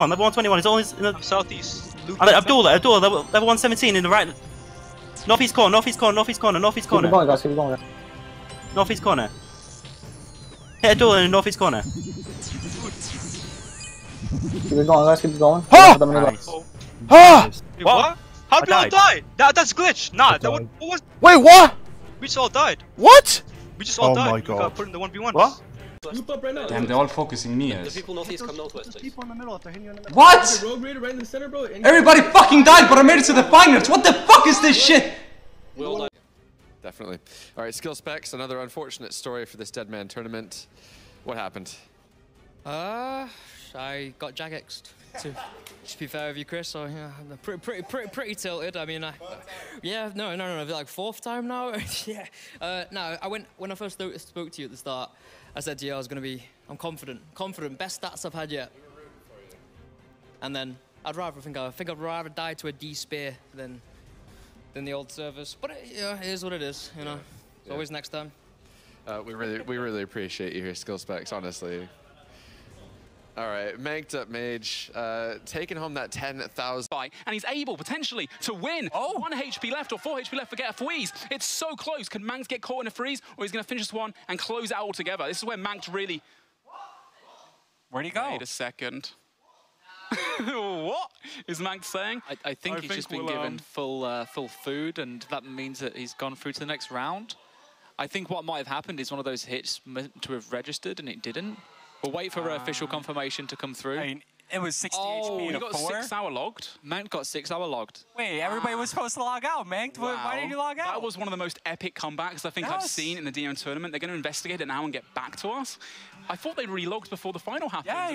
on, level 121. He's always in the. I'm southeast. Luke Uh, Abdullah, Abdullah, level, level 117 in the right. Northeast corner, northeast corner, northeast corner, northeast Keep it corner, going, guys. Keep going. guys. northeast corner. Hit Abdullah in the northeast corner. Keep it going, guys. Keep it going. Huh! Let me know. Nice. Ah! Wait, What? what? How did we all die? That, that's glitch. Nah, that one, what was, Wait, what? we just all died. What? We just all Oh died. my We got God. put in the 1v1. What? Loop up right now. Damn, they're all focusing me The as. people northeast come northwest, please. People in the middle, they're hitting you in the middle. What? Rogue Raider right in the center, bro. Everybody fucking died, but I made it to the finals. What the fuck is this shit? We all died. Definitely. All right, skill specs. Another unfortunate story for this Deadman tournament. What happened? Uh, I got Jagex. To, to be fair with you, Chris, so yeah, I'm pretty, pretty, pretty, pretty tilted. I mean, I, yeah, no, no, no, no, like fourth time now. yeah. Uh, no, I went when I first sto- spoke to you at the start. I said to you I was gonna be. I'm confident, confident, best stats I've had yet. And then I'd rather think I think I'd rather die to a D spear than than the old servers. But it, yeah, it is what it is. You know, it's always next time. Uh, we really, we really appreciate you here, skill specs. Honestly. All right, manked up mage, uh, taking home that ten thousand. by, and he's able potentially to win. Oh. One HP left or four HP left for Get a Freeze. It's so close. Can Manx get caught in a freeze, or he's going to finish this one and close it out altogether? This is where Manx really. Where'd he go? Wait a second. what is Manx saying? I, I think I he's think just been we'll, given um, full uh, full food, and that means that he's gone through to the next round. I think what might have happened is one of those hits meant to have registered, and it didn't. We'll wait for uh, official confirmation to come through. I mean, it was 60 Oh, HP a got 4. six hour logged. Mank got six hour logged. Wait, everybody was supposed to log out, man. Why- Why Wow. did you log out? That was one of the most epic comebacks I think I've seen in the DM tournament. They're going to investigate it now and get back to us. I thought they relogged before the final happened. Yeah,